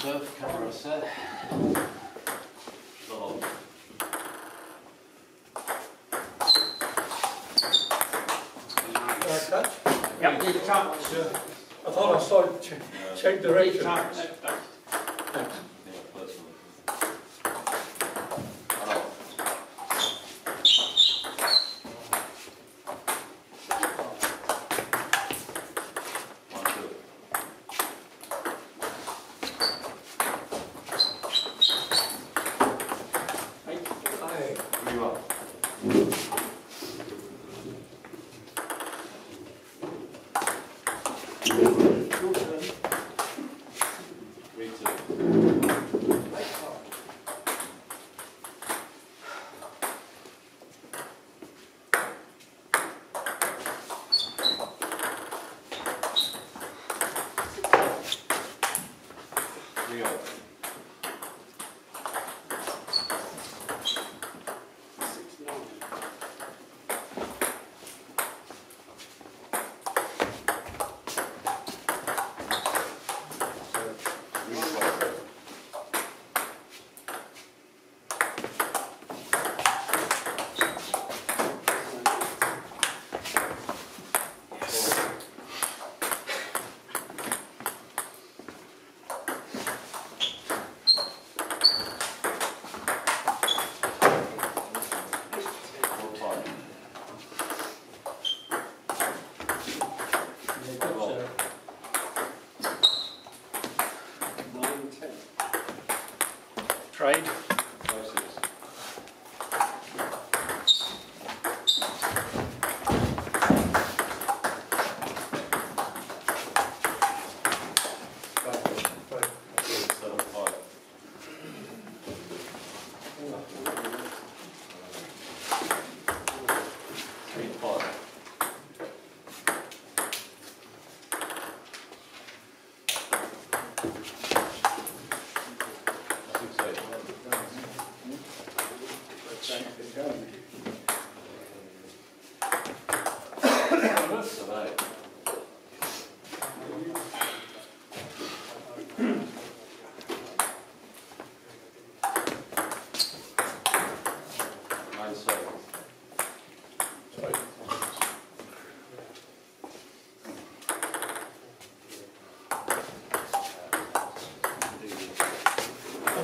surf camera set. So, Okay. Yep, keep. I thought I saw it check, check direction. Three,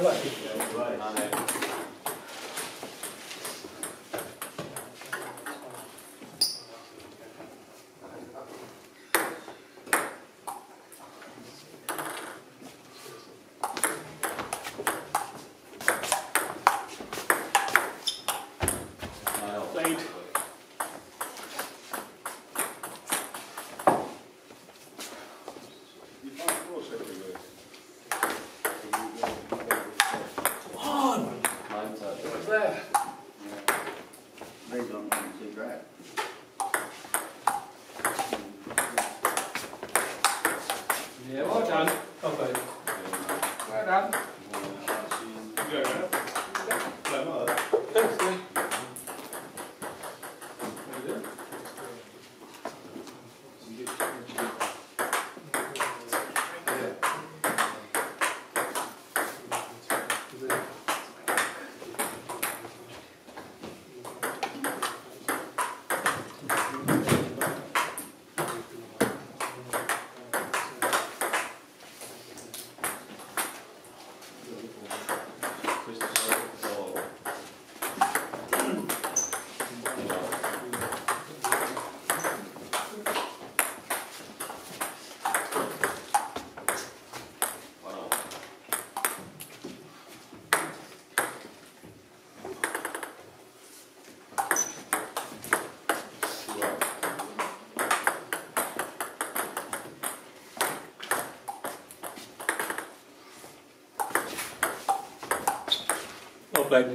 Like it. Based on Tennessee. Yeah, well done. Flag.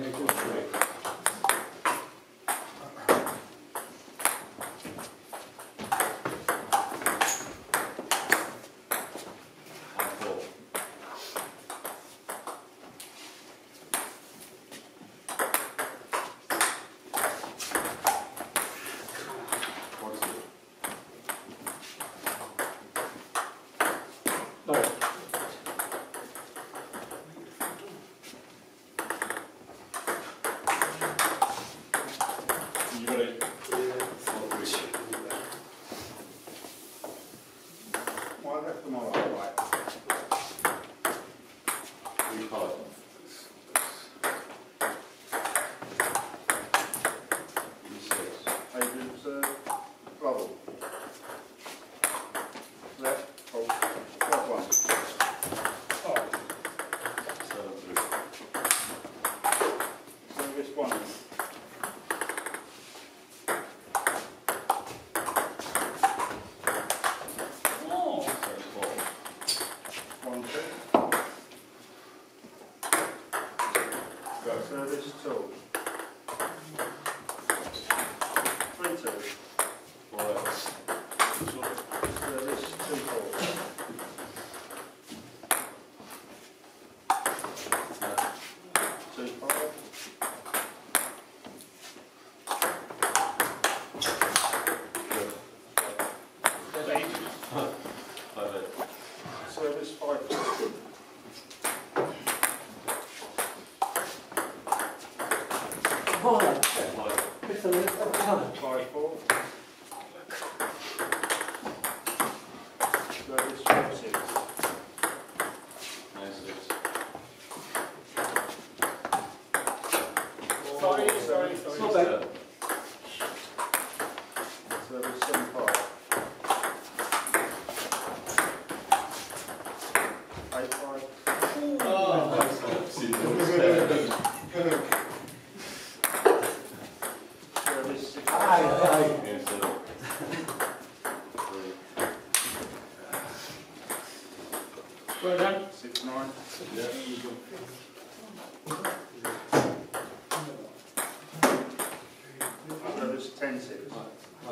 Charge four.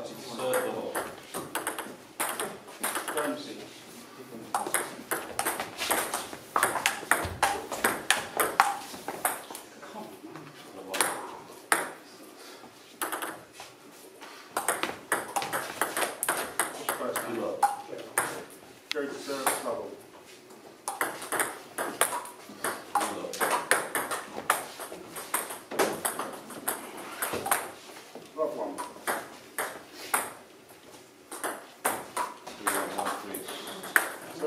Thank you.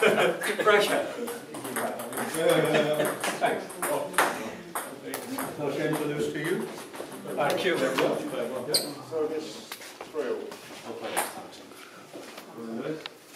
Good pressure. Thanks. No shame to lose to you. Thank you very much.